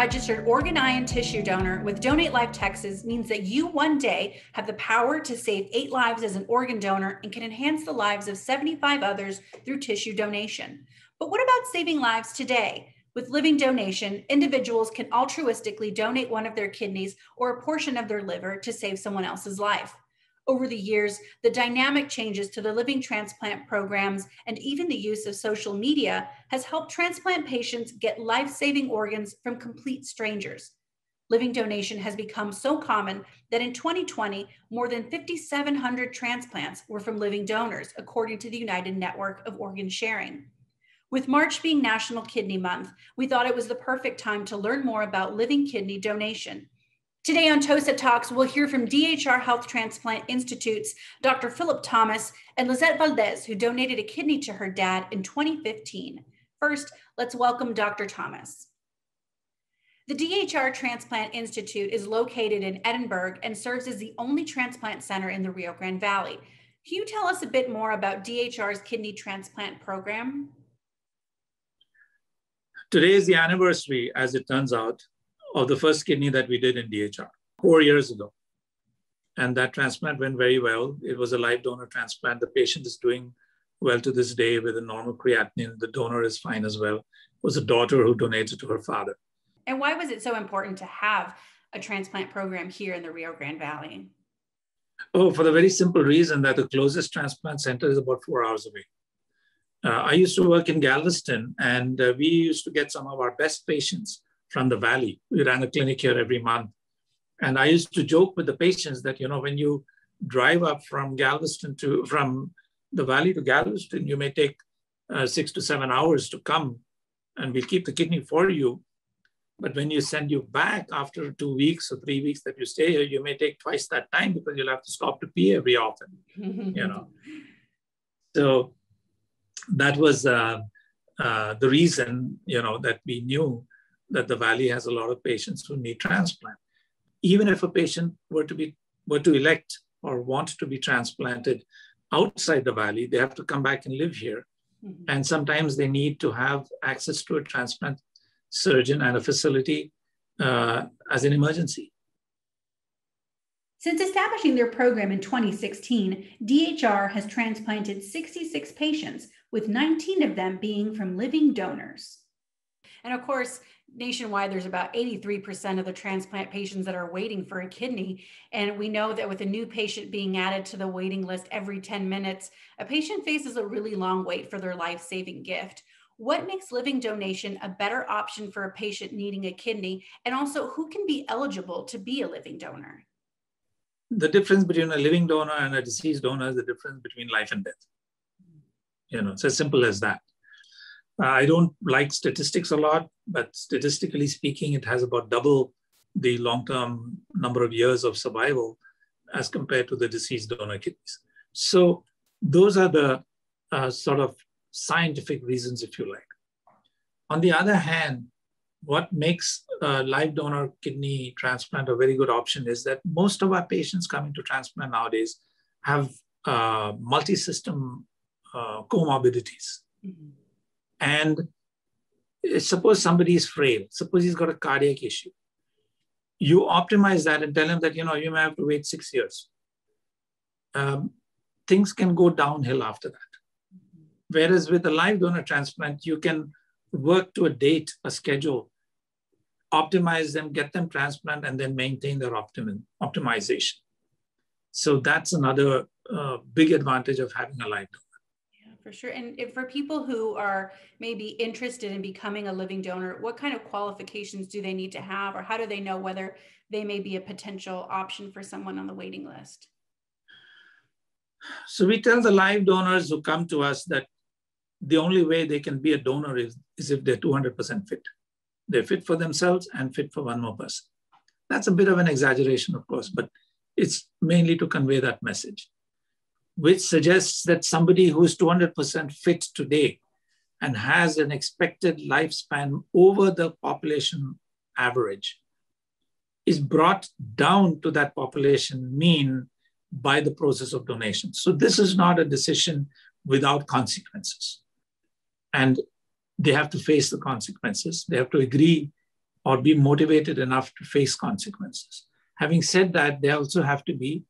registered organ eye and tissue donor with Donate Life Texas means that you one day have the power to save eight lives as an organ donor and can enhance the lives of 75 others through tissue donation. But what about saving lives today? With living donation, individuals can altruistically donate one of their kidneys or a portion of their liver to save someone else's life. Over the years, the dynamic changes to the living transplant programs and even the use of social media has helped transplant patients get life saving organs from complete strangers. Living donation has become so common that in 2020, more than 5,700 transplants were from living donors, according to the United Network of Organ Sharing. With March being National Kidney Month, we thought it was the perfect time to learn more about living kidney donation. Today on TOSA Talks, we'll hear from DHR Health Transplant Institute's Dr. Philip Thomas and Lissette Valdez, who donated a kidney to her dad in 2015. First, let's welcome Dr. Thomas. The DHR Transplant Institute is located in Edinburg and serves as the only transplant center in the Rio Grande Valley. Can you tell us a bit more about DHR's kidney transplant program? Today is the anniversary, as it turns out, of the first kidney that we did in DHR four years ago. And that transplant went very well. It was a live donor transplant. The patient is doing well to this day with a normal creatinine. The donor is fine as well. It was a daughter who donated to her father. And why was it so important to have a transplant program here in the Rio Grande Valley? Oh, for the very simple reason that the closest transplant center is about four hours away. Uh, I used to work in Galveston, and uh, we used to get some of our best patients from the valley. We ran a clinic here every month. And I used to joke with the patients that, you know, when you drive up from Galveston to, from the valley to Galveston, you may take uh, six to seven hours to come and we'll keep the kidney for you. But when you send you back after two weeks or three weeks that you stay here, you may take twice that time because you'll have to stop to pee every often, you know. So that was uh, uh, the reason, you know, that we knew that the valley has a lot of patients who need transplant. Even if a patient were to be were to elect or want to be transplanted outside the valley, they have to come back and live here. Mm-hmm. And sometimes they need to have access to a transplant surgeon and a facility uh, as an emergency. Since establishing their program in 2016, DHR has transplanted 66 patients, with 19 of them being from living donors. And of course, nationwide, there's about 83% of the transplant patients that are waiting for a kidney. And we know that with a new patient being added to the waiting list every 10 minutes, a patient faces a really long wait for their life saving gift. What makes living donation a better option for a patient needing a kidney? And also, who can be eligible to be a living donor? The difference between a living donor and a deceased donor is the difference between life and death. You know, it's as simple as that. I don't like statistics a lot, but statistically speaking, it has about double the long term number of years of survival as compared to the deceased donor kidneys. So, those are the uh, sort of scientific reasons, if you like. On the other hand, what makes a live donor kidney transplant a very good option is that most of our patients coming to transplant nowadays have uh, multi system uh, comorbidities. Mm-hmm. And suppose somebody is frail, suppose he's got a cardiac issue. You optimize that and tell him that, you know, you may have to wait six years. Um, things can go downhill after that. Whereas with a live donor transplant, you can work to a date, a schedule, optimize them, get them transplant, and then maintain their optimum, optimization. So that's another uh, big advantage of having a live donor for sure. And if, for people who are maybe interested in becoming a living donor, what kind of qualifications do they need to have, or how do they know whether they may be a potential option for someone on the waiting list? So we tell the live donors who come to us that the only way they can be a donor is, is if they're 200% fit. They're fit for themselves and fit for one more person. That's a bit of an exaggeration, of course, but it's mainly to convey that message which suggests that somebody who is 200% fit today and has an expected lifespan over the population average is brought down to that population mean by the process of donation. So this is not a decision without consequences. And they have to face the consequences. They have to agree or be motivated enough to face consequences. Having said that, they also have to be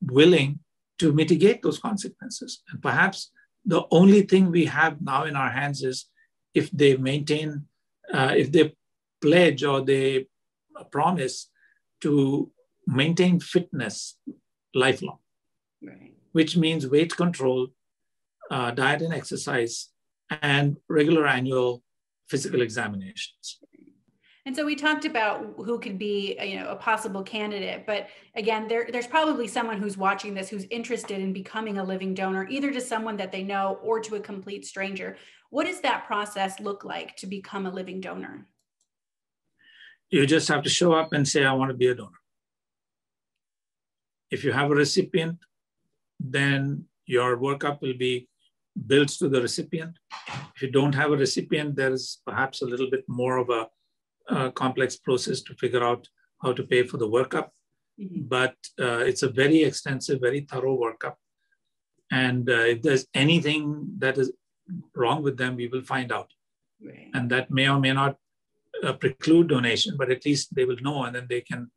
willing to mitigate those consequences. And perhaps the only thing we have now in our hands is if they maintain, uh, if they pledge or they promise to maintain fitness lifelong, right. which means weight control, uh, diet and exercise, and regular annual physical examinations. And so we talked about who could be, you know, a possible candidate, but again, there, there's probably someone who's watching this who's interested in becoming a living donor, either to someone that they know or to a complete stranger. What does that process look like to become a living donor? You just have to show up and say, I want to be a donor. If you have a recipient, then your workup will be built to the recipient. If you don't have a recipient, there is perhaps a little bit more of a uh, complex process to figure out how to pay for the workup. Mm-hmm. But uh, it's a very extensive, very thorough workup. And uh, if there's anything that is wrong with them, we will find out. Right. And that may or may not uh, preclude donation, but at least they will know and then they can,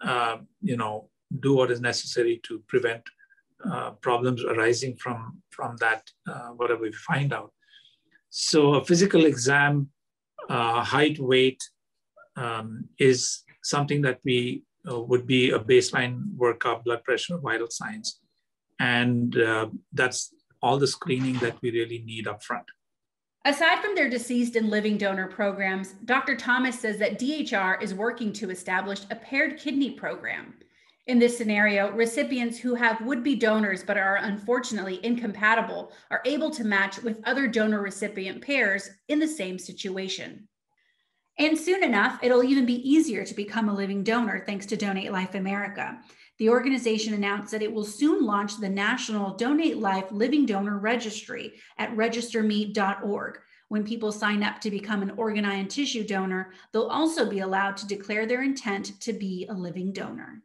uh, you know, do what is necessary to prevent uh, problems arising from, from that, whatever we find out. So a physical exam, height, weight, um, is something that we uh, would be a baseline workup, blood pressure, vital signs. And uh, that's all the screening that we really need up front. Aside from their deceased and living donor programs, Dr. Thomas says that DHR is working to establish a paired kidney program. In this scenario, recipients who have would be donors but are unfortunately incompatible are able to match with other donor recipient pairs in the same situation. And soon enough, it'll even be easier to become a living donor thanks to Donate Life America. The organization announced that it will soon launch the National Donate Life Living Donor Registry at registerme.org. When people sign up to become an organ and tissue donor, they'll also be allowed to declare their intent to be a living donor.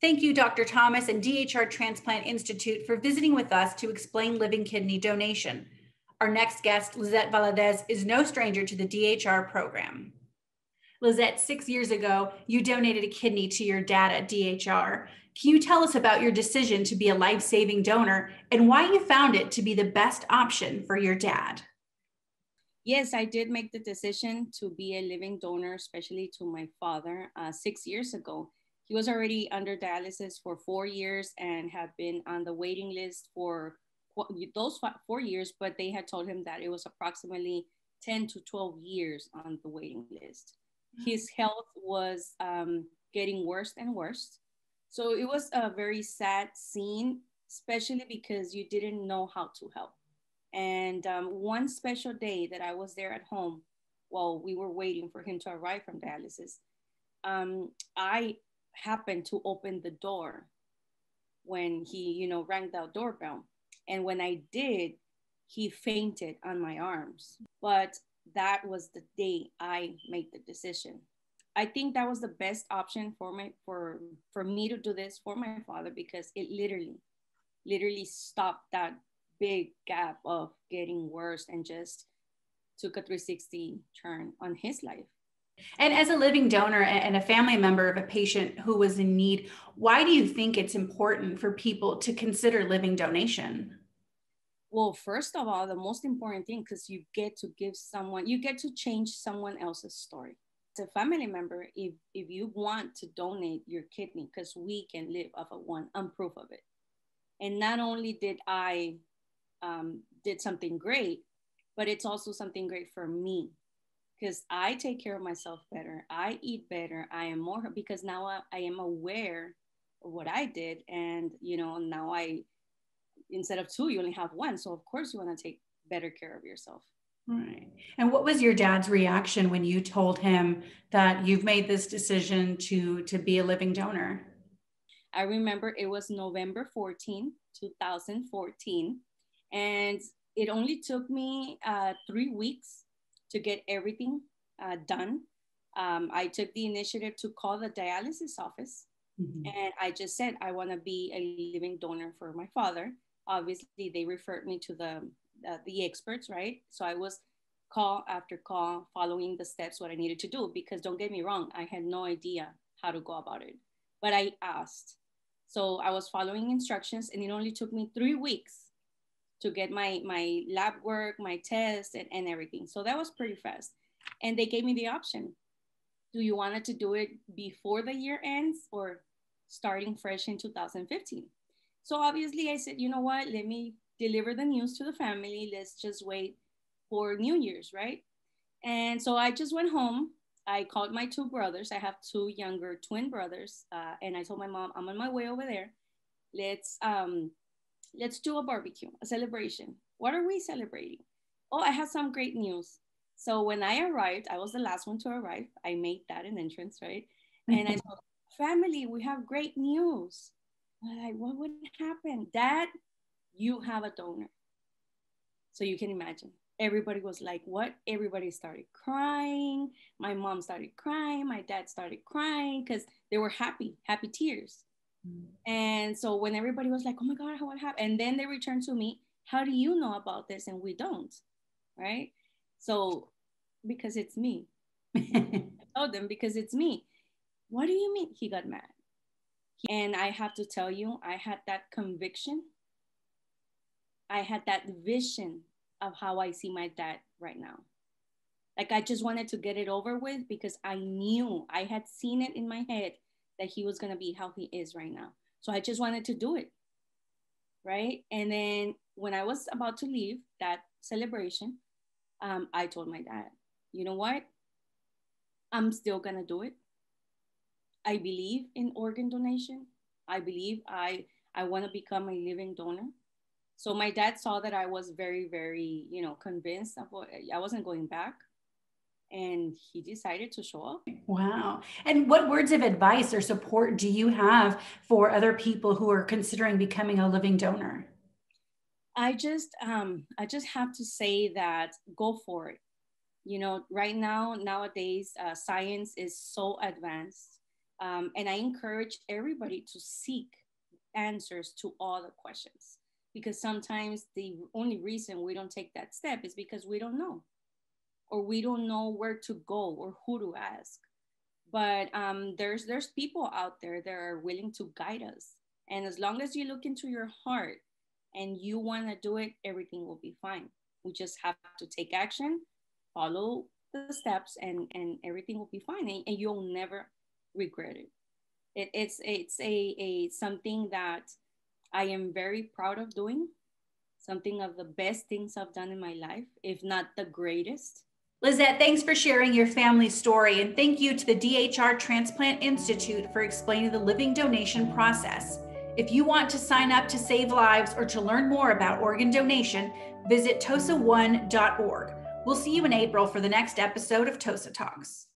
Thank you, Dr. Thomas and DHR Transplant Institute for visiting with us to explain living kidney donation. Our next guest, Lissette Valadez, is no stranger to the DHR program. Lissette, six years ago, you donated a kidney to your dad at DHR. Can you tell us about your decision to be a life saving donor and why you found it to be the best option for your dad? Yes, I did make the decision to be a living donor, especially to my father, uh, six years ago. He was already under dialysis for four years and had been on the waiting list for those four years, but they had told him that it was approximately 10 to 12 years on the waiting list. Mm-hmm. His health was um, getting worse and worse. So it was a very sad scene, especially because you didn't know how to help. And um, one special day that I was there at home while we were waiting for him to arrive from dialysis, um, I happened to open the door when he, you know, rang the doorbell. And when I did, he fainted on my arms. But that was the day I made the decision. I think that was the best option for my for for me to do this for my father because it literally literally stopped that big gap of getting worse and just took a 360 turn on his life. And as a living donor and a family member of a patient who was in need, why do you think it's important for people to consider living donation? Well, first of all, the most important thing, because you get to give someone, you get to change someone else's story. As a family member, if, if you want to donate your kidney, because we can live off of one, I'm proof of it. And not only did I um, did something great, but it's also something great for me because I take care of myself better. I eat better. I am more because now I, I am aware of what I did, and you know now I instead of two you only have one. So of course you want to take better care of yourself. Right. And what was your dad's reaction when you told him that you've made this decision to to be a living donor? I remember it was November 14, 2014, and it only took me uh, three weeks to get everything uh, done. Um, I took the initiative to call the dialysis office mm-hmm. and I just said, I want to be a living donor for my father. Obviously, they referred me to the, uh, the experts, right? So I was call after call, following the steps what I needed to do. Because don't get me wrong, I had no idea how to go about it, but I asked. So I was following instructions, and it only took me three weeks to get my my lab work, my test, and, and everything. So that was pretty fast. And they gave me the option: Do you want to do it before the year ends or starting fresh in 2015? So obviously, I said, you know what? Let me deliver the news to the family. Let's just wait for New Year's, right? And so I just went home. I called my two brothers. I have two younger twin brothers, uh, and I told my mom, "I'm on my way over there. Let's um, let's do a barbecue, a celebration. What are we celebrating? Oh, I have some great news. So when I arrived, I was the last one to arrive. I made that an entrance, right? And I told family, we have great news. Like, what would happen? Dad, you have a donor. So you can imagine. Everybody was like, what? Everybody started crying. My mom started crying. My dad started crying because they were happy, happy tears. Mm-hmm. And so when everybody was like, oh my God, how what happened? And then they returned to me, how do you know about this? And we don't, right? So because it's me. I told them because it's me. What do you mean? He got mad. And I have to tell you, I had that conviction. I had that vision of how I see my dad right now. Like I just wanted to get it over with because I knew I had seen it in my head that he was going to be how he is right now. So I just wanted to do it. Right. And then when I was about to leave that celebration, um, I told my dad, you know what? I'm still going to do it. I believe in organ donation. I believe I I want to become a living donor. So my dad saw that I was very very you know convinced of what I wasn't going back, and he decided to show up. Wow! And what words of advice or support do you have for other people who are considering becoming a living donor? I just um, I just have to say that go for it. You know, right now nowadays uh, science is so advanced um, and I encourage everybody to seek answers to all the questions because sometimes the only reason we don't take that step is because we don't know or we don't know where to go or who to ask. But um, there's there's people out there that are willing to guide us. And as long as you look into your heart and you want to do it, everything will be fine. We just have to take action, follow the steps, and and everything will be fine. And, and you'll never regret it. it it's it's a, a something that I am very proud of doing, something of the best things I've done in my life, if not the greatest. Lissette, thanks for sharing your family story, and thank you to the DHR Transplant Institute for explaining the living donation process. If you want to sign up to save lives or to learn more about organ donation, visit TOSA1.org. We'll see you in April for the next episode of TOSA Talks.